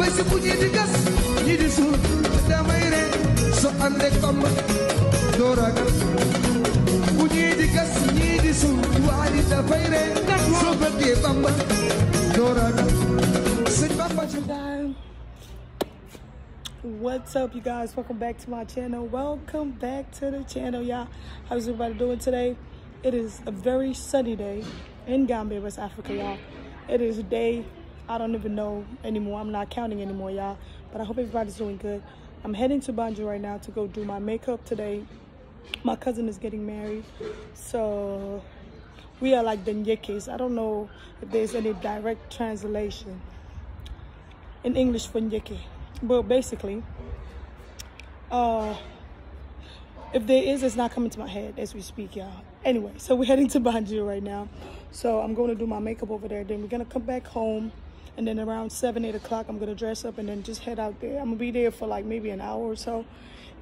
ñi so ande ñi di bamba bamba what's up you guys welcome back to my channel welcome back to the channel y'all how's everybody doing today it is a very sunny day in gambia west africa y'all it is day I don't even know anymore. I'm not counting anymore, y'all. But I hope everybody's doing good. I'm heading to Banjul right now to go do my makeup today. My cousin is getting married. So we are like the Nyekes. I don't know if there's any direct translation in English for Nyeke. But basically, uh, if there is, it's not coming to my head as we speak, y'all. Anyway, so we're heading to Banjul right now. So I'm going to do my makeup over there. Then we're going to come back home. And then around 7, 8 o'clock, I'm going to dress up and then just head out there. I'm going to be there for like maybe an hour or so.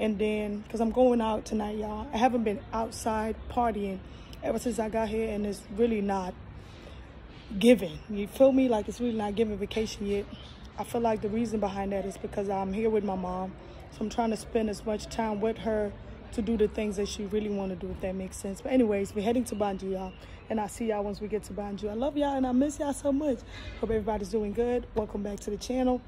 And then, because I'm going out tonight, y'all. I haven't been outside partying ever since I got here. And it's really not giving. You feel me? Like it's really not giving vacation yet. I feel like the reason behind that is because I'm here with my mom. So I'm trying to spend as much time with her to do the things that she really want to do, if that makes sense. But anyways, we're heading to Banjul, y'all and I'll see y'all once we get to Banjul. I love y'all and I miss y'all so much. Hope everybody's doing good. Welcome back to the channel.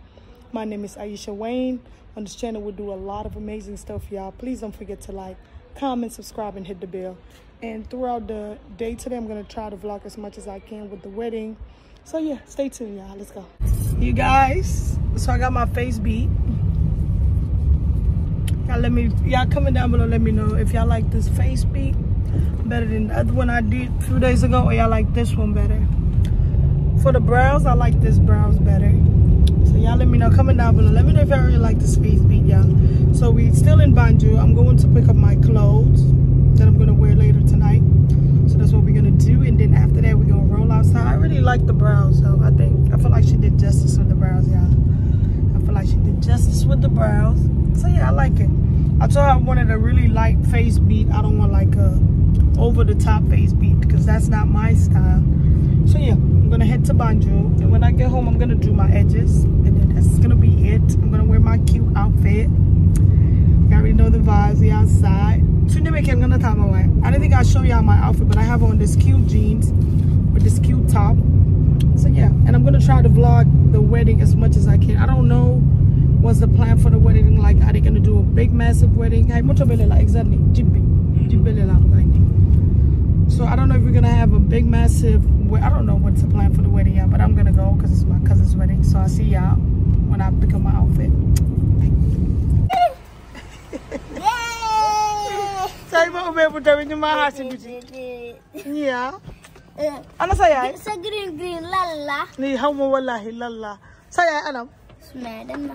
My name is Aisha Wayne. On this channel, we do a lot of amazing stuff, y'all. Please don't forget to like, comment, subscribe, and hit the bell. And throughout the day today, I'm going to try to vlog as much as I can with the wedding. So yeah, stay tuned, y'all. Let's go. You guys, so I got my face beat. Y'all let me, y'all comment down below, let me know if y'all like this face beat better than the other one I did a few days ago or oh, y'all like this one better. For the brows, I like this brows better. So y'all let me know, comment down below. Let me know if y'all really like this face beat, y'all. So we still in Banjul. I'm going to pick up my clothes that I'm gonna wear later tonight. So that's what we're gonna do. And then after that, we're gonna roll outside. I really like the brows though. I think, I feel like she did justice with the brows, y'all. I feel like she did justice with the brows. So yeah, I like it. I told her I wanted a really light face beat. I don't want like a over the top face beat because that's not my style. So yeah, I'm gonna head to Banjul. And when I get home, I'm gonna do my edges. And then that's gonna be it. I'm gonna wear my cute outfit. You already know the vibes, the outside. Tune make I'm gonna tell my way. I don't think I'll show y'all my outfit, but I have on this cute jeans with this cute top. So yeah, and I'm gonna try to vlog the wedding as much as I can. I don't know what's the plan for the wedding like are they going to do a big massive wedding hey motobelela exactly mm-hmm. so i don't know if we're gonna have a big massive i don't know what's the plan for the wedding yet but i'm gonna go because it's my cousin's wedding so i'll see y'all when i pick up my outfit yeah انا green green lala. Ni ني هم lala. لالا سياي انا اسمع دمه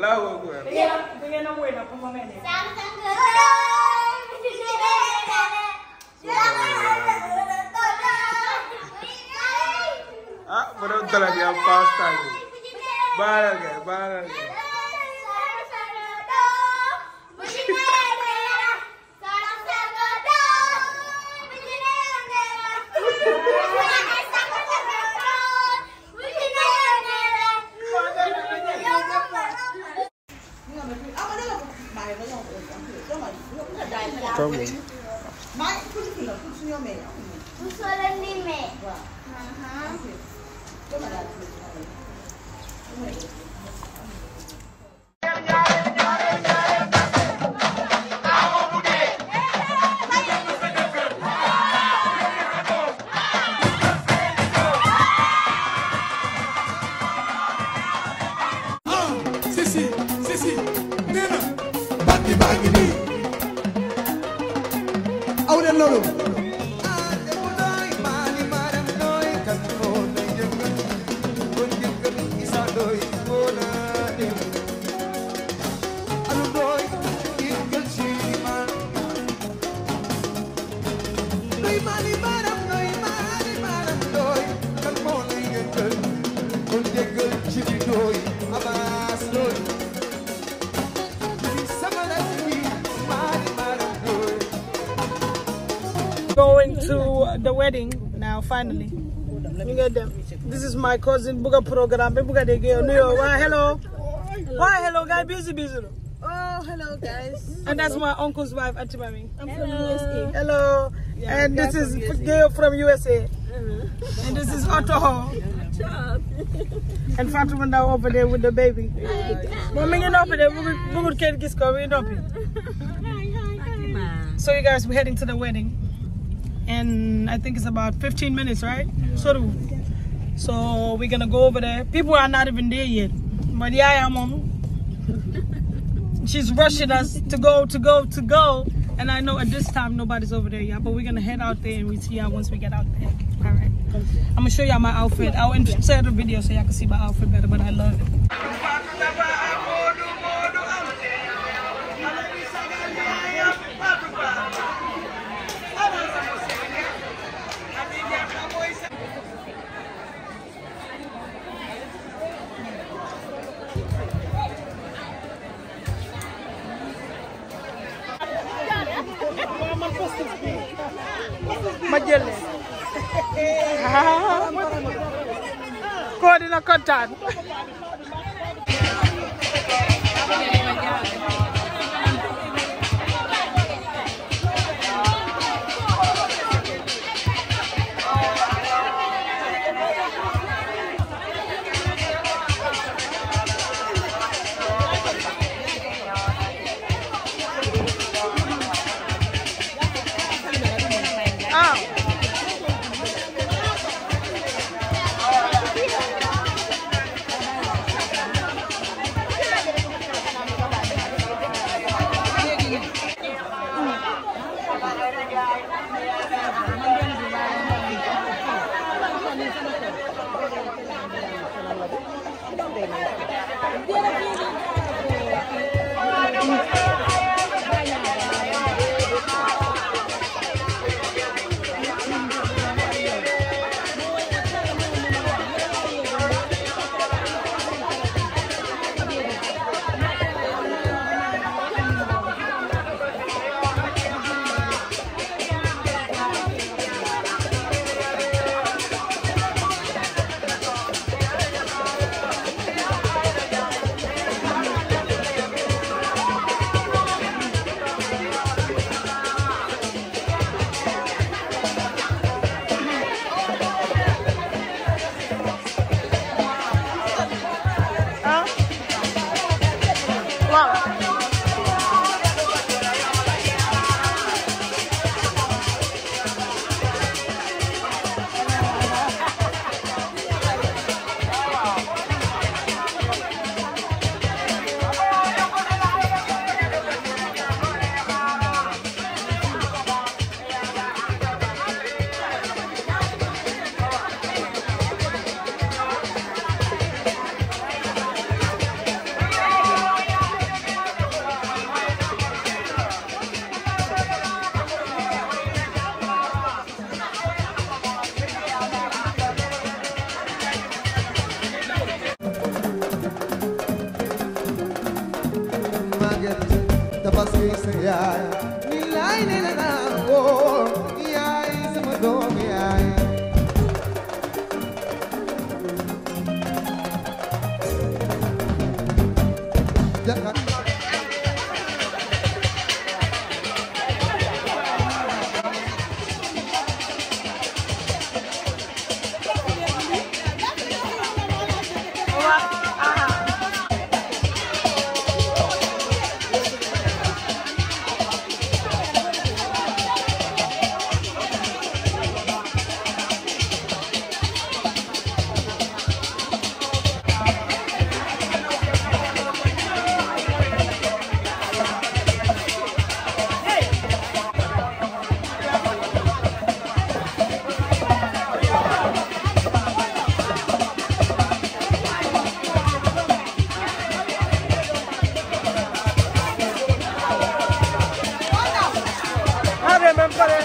Allahu Akbar. Pengen buena pengomene. Samsung Ah, benar-benar dia pasta. Barang ya, wedding now, finally. You get them. This is my cousin Buga program. Buga de girl. No, why hello? Why hello guys. busy busy. Oh hello guys. And that's my uncle's wife, Auntie Mami. I'm hello. from USA. Hello. Yeah, and this is Gail from USA. Uh-huh. and this is Otto. and Fatima now over there with the baby. Mommy, you know, over there, we would get this going up. So you guys, we're heading to the wedding and I think it's about 15 minutes, right? Yeah. Sort of. So we're gonna go over there. People are not even there yet. But yeah, I'm on. She's rushing us to go, to go, to go. And I know at this time nobody's over there, yet. But we're gonna head out there and we see y'all once we get out there. All right. I'm gonna show y'all my outfit. I'll insert a video so y'all can see my outfit better, but I love it. ma jël ah, ko dina kontaan say করে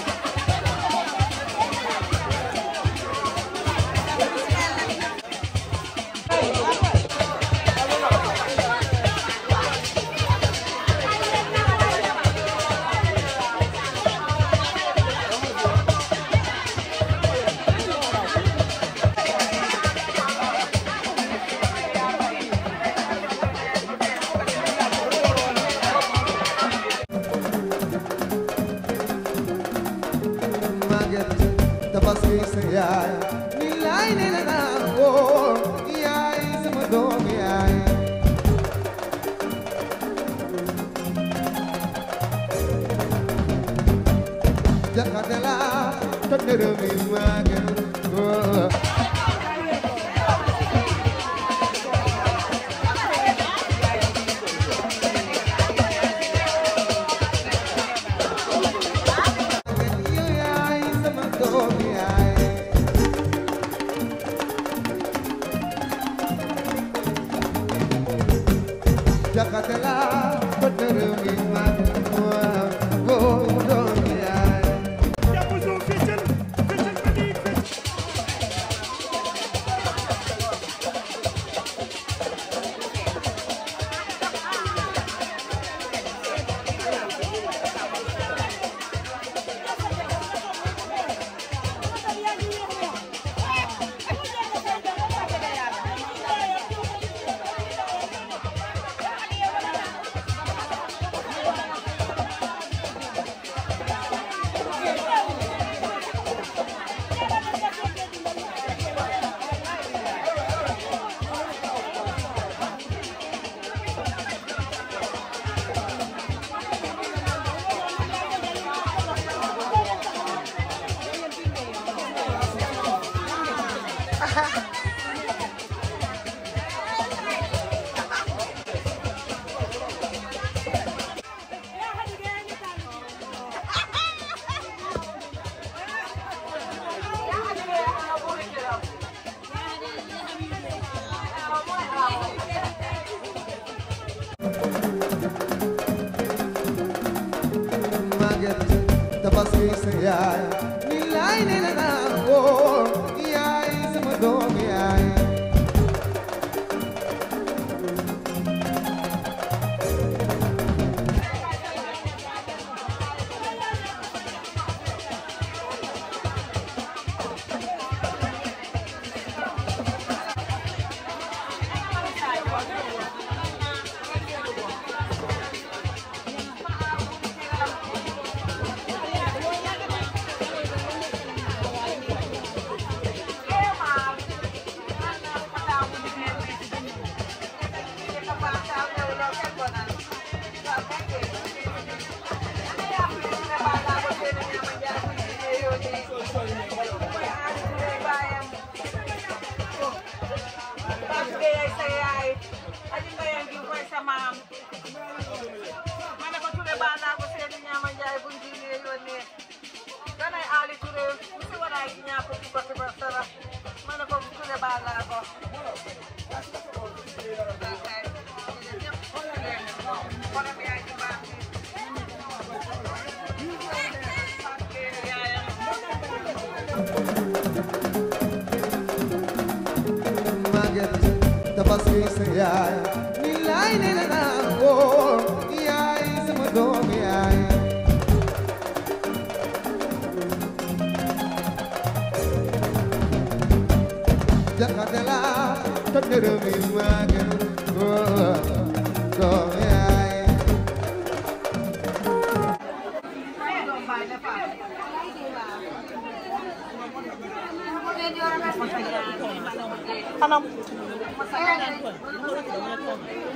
Kanam.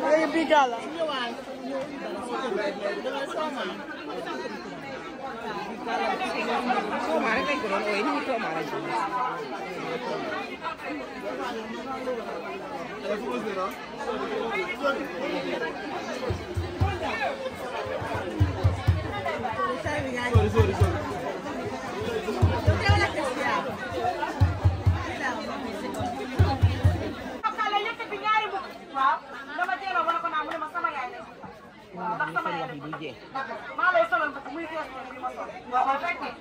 Ay, bigala. Somare kay kuron o ini somare. maa lay sonal parce que muy teel a sonal li ma sonal.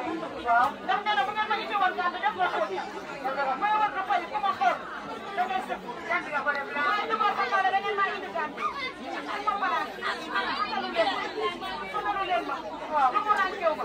waaw ndax nee na bu ngeen ma indi woon gàncax def nga ko kii. mooy woon nga fay ku ma xool da ngay sëb gàncax nga ko def ndax waaye du ma xamal da ngeen maa indi gàncax. ak ma balaa xamalul leen ma xamalul leen ma. waaw xamalul leen ma.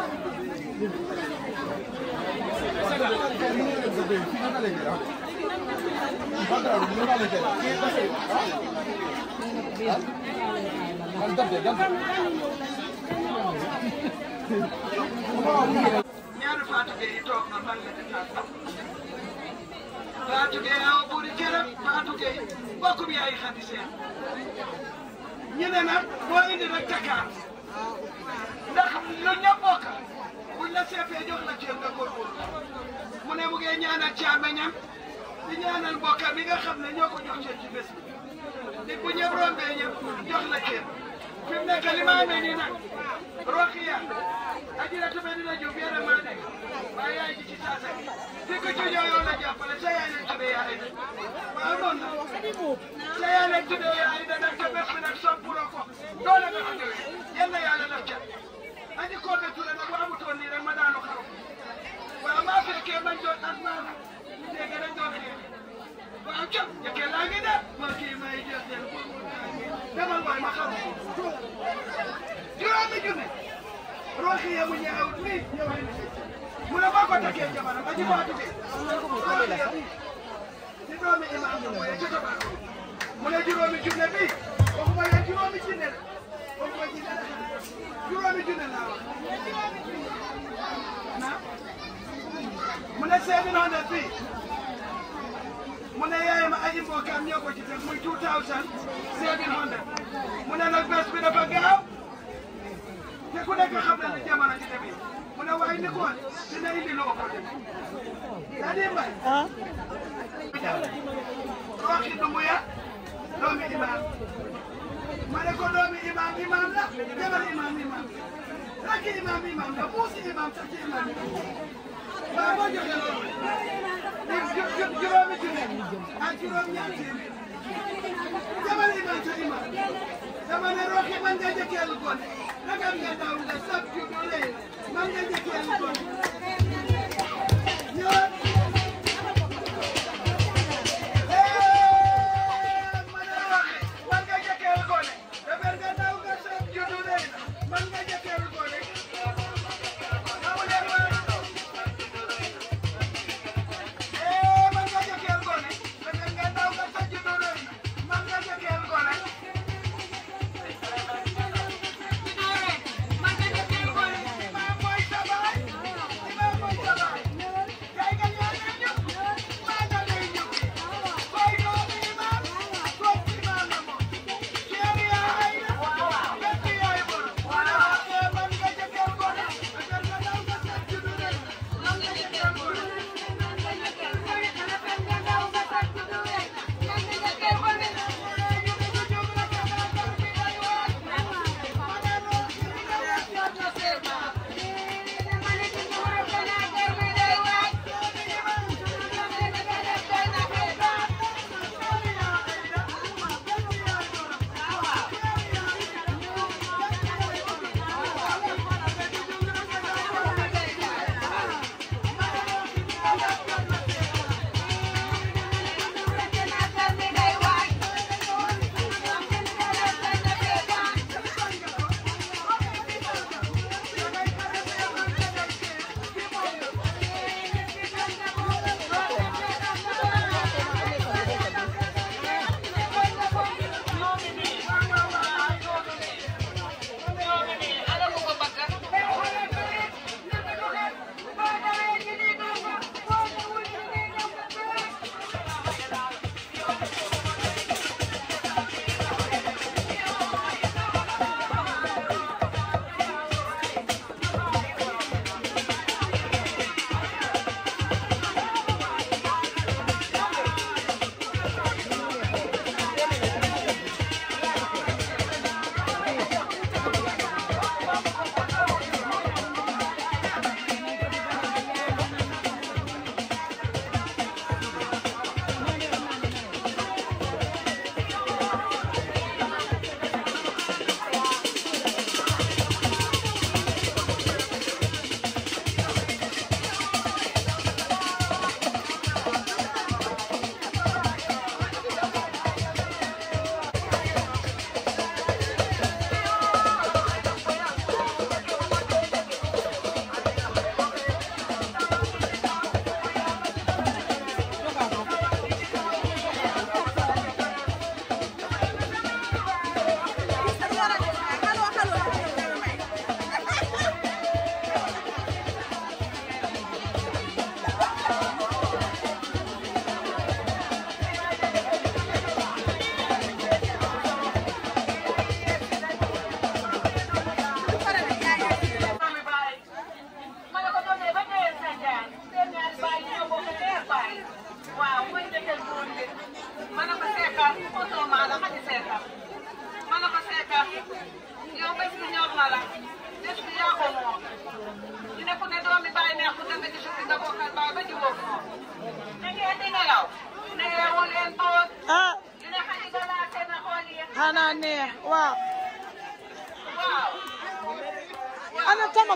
ñaar Fatou Gueye toog na Bangladesh Fatou Gueye aw buuri jërëb Fatou Gueye bokk bi ay xadiseen ñu ne nag boo indi rek Dakar nga xam ñun ñëpp bokk buñ la seetee jox la ceeb nga góorgóorlu mu ne mu ngi ñaanal caameñam di ñaanal mbokkam yi nga xam ne ñoo ko jox ceeb ci bés bi. bu ñëpp rombee ñëpp jox la ceeb fi mu nekk li ma amee nii nag Roqiya Ajaratu Medina Diouf yéen a maa nekk waaye yaay ji ci saasa bi di ko ci ñëw yow la jàppale sa yaay lañ tuddee yaay la waaw noonu la sa yaay lañ tuddee yaay la nag te bés bi nag soppuloo ko doole nga ko ñëwee yéen la yàlla def ca. hani koɓe tura nag waamu toon ni ren ma daano xaro waa ma feeke man joon tan maana ndege na joon heewi ba am cam jeke laangi de ma kii may jël del ko demal waay ma xaro juróomi junne mu ne ma ko takkee jamana ma jibaa tuge rooxi yemu ni doomi imaam mooye joto ba mu ne juróomi junne bi waxuma leen juróomi junne laa wax na di ma ne ko doomi imaam imaam la jabar imaam imaam rakki imaam imaam la muusi imaam sax ci imaam baa boo joxe loolu juróomi junne ak juróom ñaar téeméer jabar imaam sa imaam dama ne rooki man nga jëkkeel kon rakam nga daw nga sab ju doole man nga jëkkeel kon ñëwaat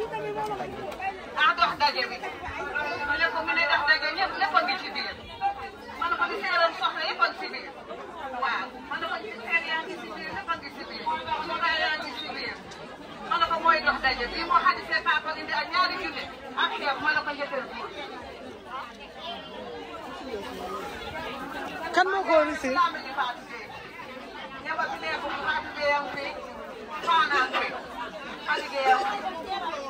ah dox daje bi ma ne ko mu ne dox daje ñëpp lépp a ngi ci biir ma ne ko li seeroon soxla yëpp a ngi ci biir waaw ma ne ko seer yaa ngi ci biir lépp a ngi ci biir soxla yaa ngi ci biir ma ne ko mooy dox daje bi moo xam ne seen papa indi ak ñaari junne ak ceeb ma ne ko njëkkal bi kan moo ko woon si ñëpp a fi nekk bu Fatou Gueye am fi Fana am fi Aliou Gueye am fi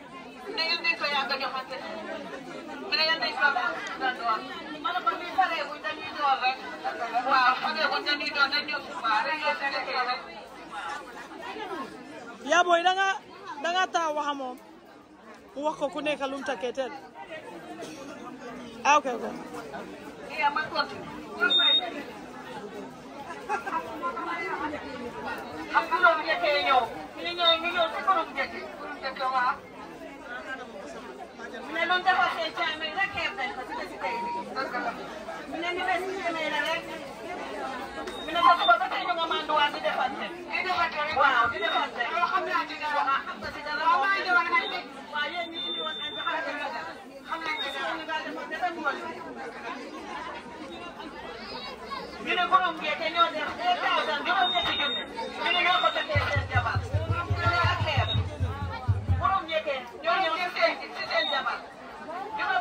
ne yan day koy yaa booy da nga da nga taa waxa moom mu wax ku nekk lu mu takkee teel ne luñ defasee caamee rek xeeb nañ ko ci desi tey bi mu ne ni bés demee la rek mu ne dafa ba ba tey ñu nga manduwaat di defante waaw di defante loo xam ne ci dara waaw xam nga ci dara waaw maa ngi woon ak bi waaw yéen ñi indi woon ak bi xam nga xam nañ ci dara ñu daal defoon defoon woon ñu ne borom gee te ñoo def deux thousand juróom ñetti junni ñu ne ñoo ko tëddee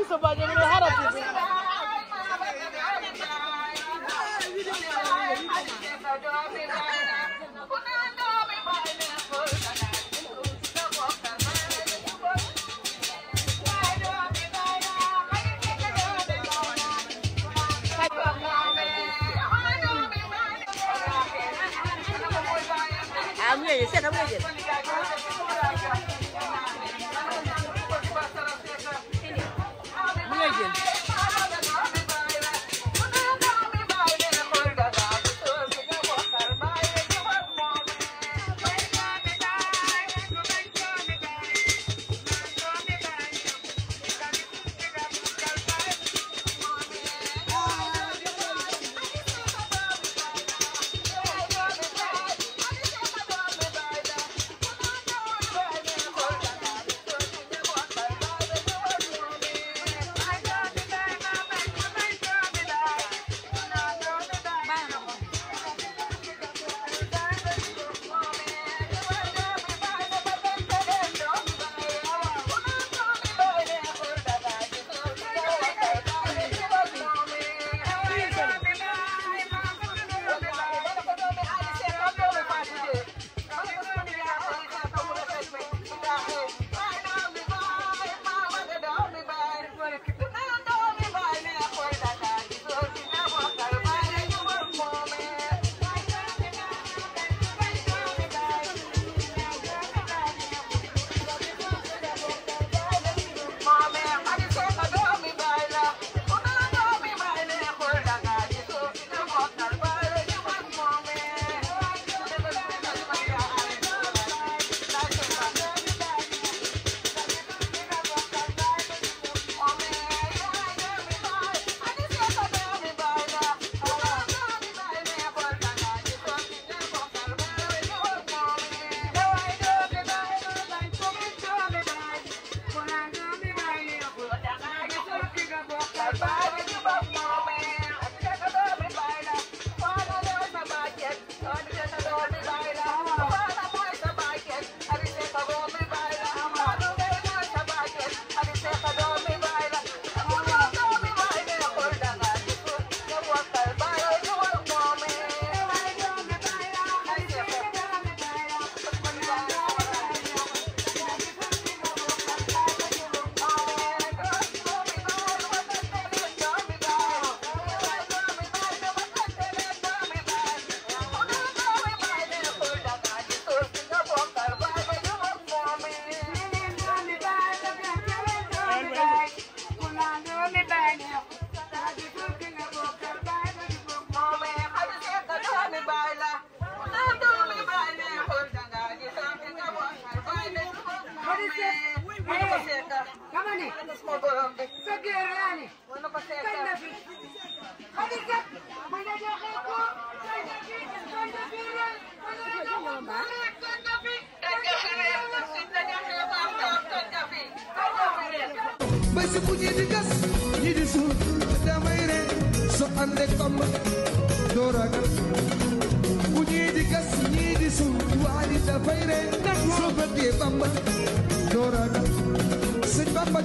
Isso, bagulho errado aqui.